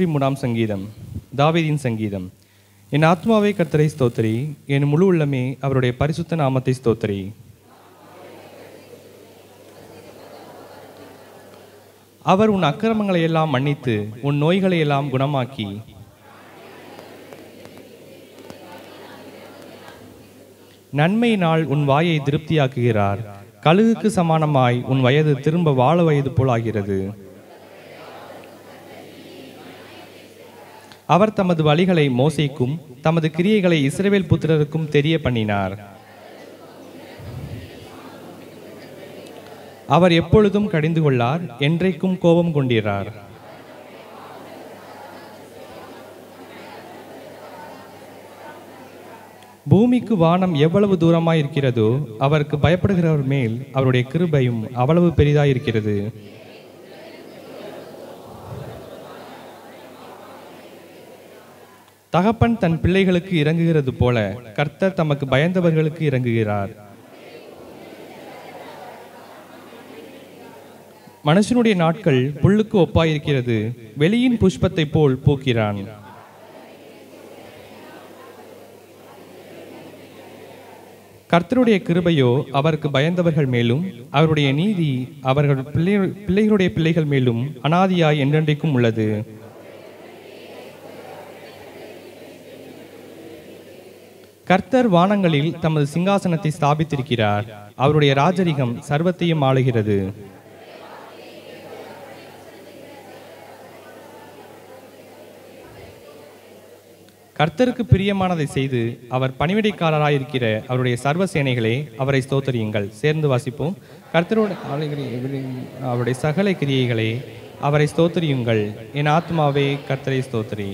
நூற்றி மூணாம் சங்கீதம் தாவீதின் சங்கீதம். என் ஆத்மாவை கர்த்தரை ஸ்தோத்திரி என் முழு உள்ளமே அவருடைய பரிசுத்த நாமத்தை ஸ்தோத்திரி. அவர் உன் அக்கிரமங்களை எல்லாம் மன்னித்து உன் நோய்களை எல்லாம் குணமாக்கி. நன்மையினால் உன் வாயை திருப்தியாக்குகிறார். கழுகுக்கு சமானமாய் உன் வயது திரும்ப வாழ வயது போல் ஆகிறது. அவர் தமது வழிகளை மோசைக்கும் தமது கிரியைகளை இஸ்ரேவேல் புத்திரருக்கும் தெரிய பண்ணினார் அவர் எப்பொழுதும் கடிந்து கொள்ளார் என்றைக்கும் கோபம் கொண்டிரார். பூமிக்கு வானம் எவ்வளவு தூரமாயிருக்கிறதோ அவருக்கு பயப்படுகிறவர் மேல் அவருடைய கிருபையும் அவ்வளவு பெரிதாயிருக்கிறது. தகப்பன் தன் பிள்ளைகளுக்கு இறங்குகிறது போல கர்த்தர் தமக்கு பயந்தவர்களுக்கு இறங்குகிறார். மனுஷனுடைய நாட்கள் புல்லுக்கு ஒப்பாயிருக்கிறது வெளியின் புஷ்பத்தை போல் பூக்கிறான். கர்த்தருடைய கிருபையோ அவருக்கு பயந்தவர்கள் மேலும் அவருடைய நீதி அவர்கள் பிள்ளை பிள்ளைகளுடைய பிள்ளைகள் மேலும் அனாதியாய் என்றென்றைக்கும் உள்ளது. கர்த்தர் வானங்களில் தமது சிங்காசனத்தை ஸ்தாபித்திருக்கிறார். அவருடைய ராஜரிகம் சர்வத்தையும் ஆளுகிறது. கர்த்தருக்கு பிரியமானதை செய்து அவர் பணிவிடைக்காரராயிருக்கிற அவருடைய சர்வ சேனைகளே அவரை ஸ்தோத்தரியுங்கள். சேர்ந்து வாசிப்போம். கர்த்தரோட அவருடைய சகல கிரியைகளே அவரை ஸ்தோத்தரியுங்கள். என் ஆத்மாவே கர்த்தரை ஸ்தோத்தரி.